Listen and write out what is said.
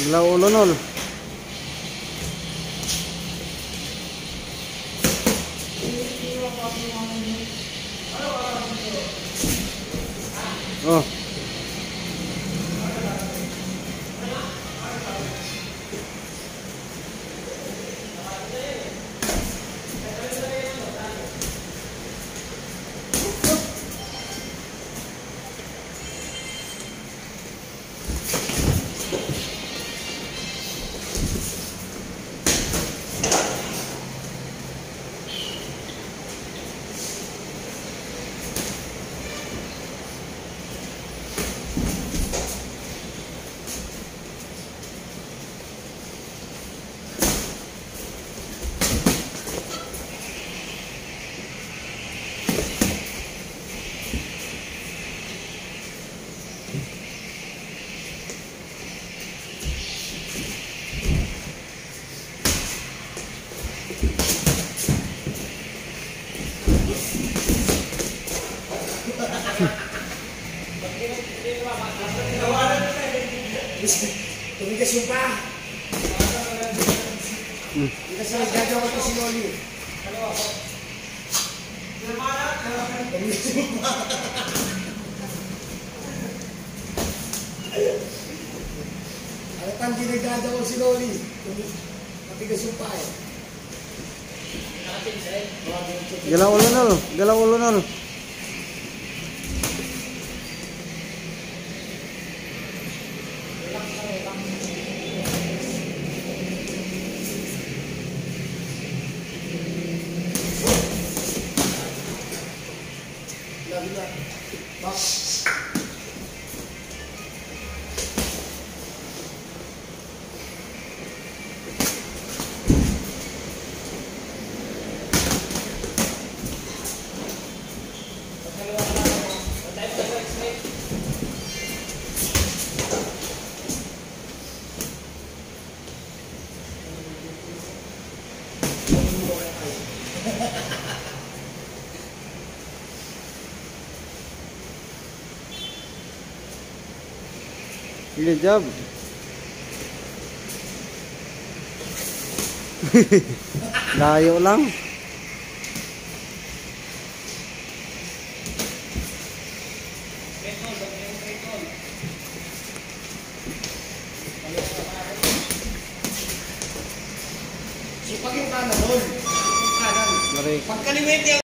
Ilaw ulo nol. Oh. Tumigas yung pa. Hindi kasi nagdadawa ko si Loli. Tumigas yung pa. Ano tang ginagdadawa si Loli? Matigas yung pa eh. Galaw ulo nol. Galaw ulo nol. Lagi Good job. Layo lang. Sipag yung kanan, Marik. Pagkaliwete